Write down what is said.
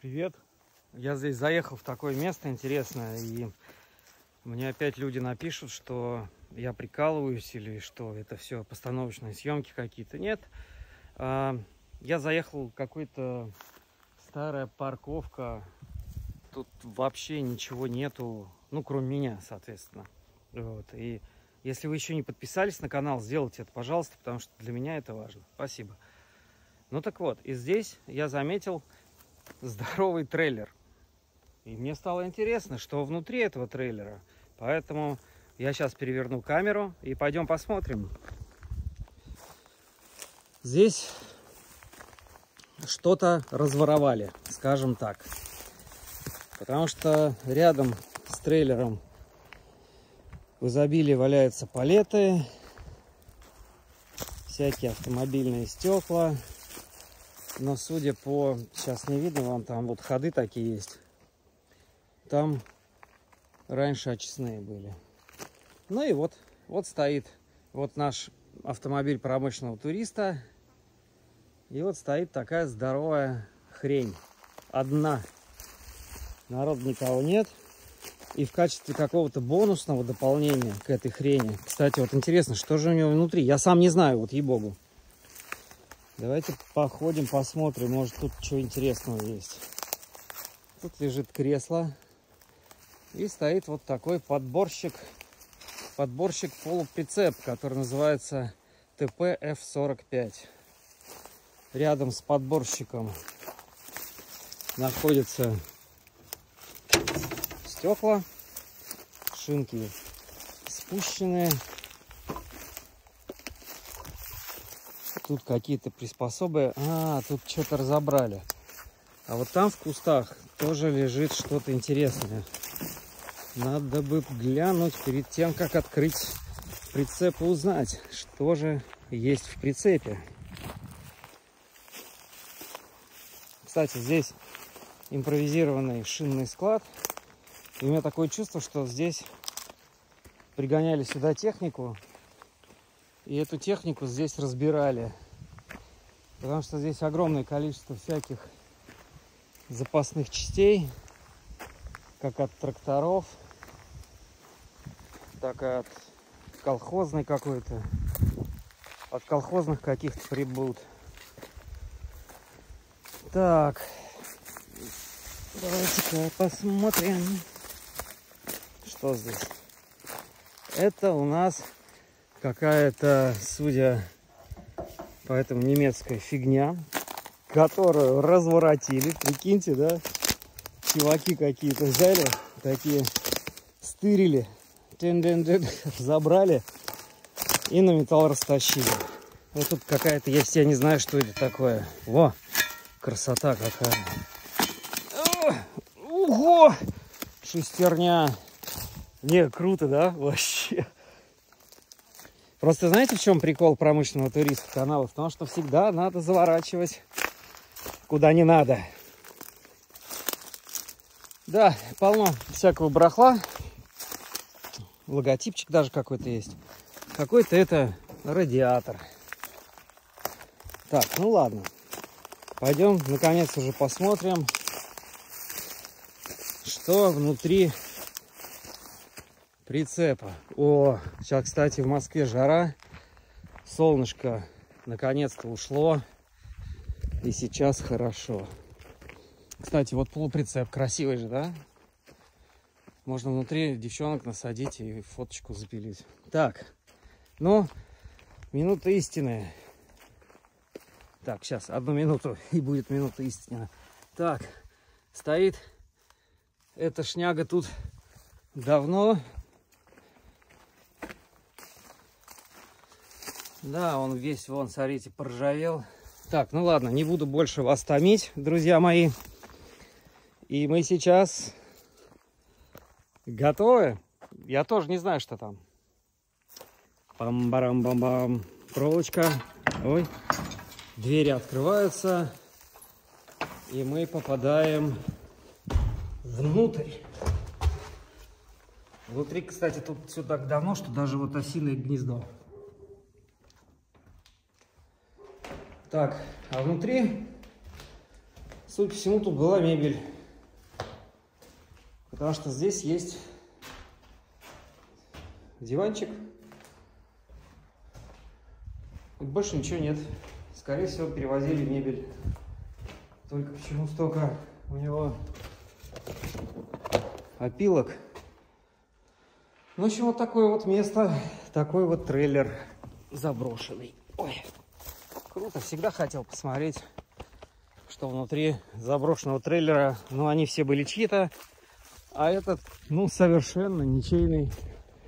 Привет. Я здесь заехал в такое место интересное, и мне опять люди напишут, что я прикалываюсь или что это все постановочные съемки какие-то. Нет. А, я заехал в какой-то старая парковка. Тут вообще ничего нету, ну, кроме меня, соответственно. Вот. И если вы еще не подписались на канал, сделайте это, пожалуйста, потому что для меня это важно. Спасибо. Ну так вот, и здесь я заметил здоровый трейлер. И мне стало интересно, что внутри этого трейлера. Поэтому я сейчас переверну камеру и пойдем посмотрим. Здесь что-то разворовали, скажем так. Потому что рядом с трейлером в изобилии валяются палеты, всякие автомобильные стекла. Но судя по... Сейчас не видно вам, там вот ходы такие есть. Там раньше очистные были. Ну и вот, вот стоит вот наш автомобиль промышленного туриста. И вот стоит такая здоровая хрень. Одна. Народ никого нет. И в качестве какого-то бонусного дополнения к этой хрени. Кстати, вот интересно, что же у него внутри. Я сам не знаю, вот ей-богу. Давайте походим, посмотрим, может тут что интересного есть. Тут лежит кресло. И стоит вот такой подборщик, подборщик полуприцеп, который называется ТП-F45. Рядом с подборщиком находятся стекла, шинки спущенные. Тут какие-то приспособы. А, тут что-то разобрали. А вот там в кустах тоже лежит что-то интересное. Надо бы глянуть перед тем, как открыть прицеп и узнать, что же есть в прицепе. Кстати, здесь импровизированный шинный склад. И у меня такое чувство, что здесь пригоняли сюда технику и эту технику здесь разбирали. Потому что здесь огромное количество всяких запасных частей, как от тракторов, так и от колхозной какой-то, от колхозных каких-то прибуд. Так, давайте-ка посмотрим, что здесь. Это у нас какая-то, судя по этому, немецкая фигня, которую разворотили. Прикиньте, да? Чуваки какие-то взяли, такие стырили, забрали и на металл растащили. Вот тут какая-то есть, я не знаю, что это такое. Во, красота какая. Ого! Шестерня. Не, круто, да? Вообще. Просто знаете, в чем прикол промышленного туриста канала? В том, что всегда надо заворачивать куда не надо. Да, полно всякого барахла. Логотипчик даже какой-то есть. Какой-то это радиатор. Так, ну ладно. Пойдем, наконец, уже посмотрим, что внутри прицепа. О, сейчас, кстати, в Москве жара. Солнышко наконец-то ушло. И сейчас хорошо. Кстати, вот полуприцеп. Красивый же, да? Можно внутри девчонок насадить и фоточку запилить. Так, ну, минута истины. Так, сейчас, одну минуту, и будет минута истины. Так, стоит эта шняга тут давно, Да, он весь, вон, смотрите, поржавел. Так, ну ладно, не буду больше вас томить, друзья мои. И мы сейчас готовы. Я тоже не знаю, что там. Пам-барам-бам-бам. Проволочка. Ой. Двери открываются. И мы попадаем внутрь. Внутри, кстати, тут все так давно, что даже вот осиное гнездо. Так, а внутри Судя по всему, тут была мебель. Потому что здесь есть диванчик. И больше ничего нет. Скорее всего, перевозили мебель. Только почему столько у него опилок. Ну, в общем, вот такое вот место, такой вот трейлер заброшенный. Ой, круто, всегда хотел посмотреть, что внутри заброшенного трейлера. Ну, они все были чьи-то, а этот, ну, совершенно ничейный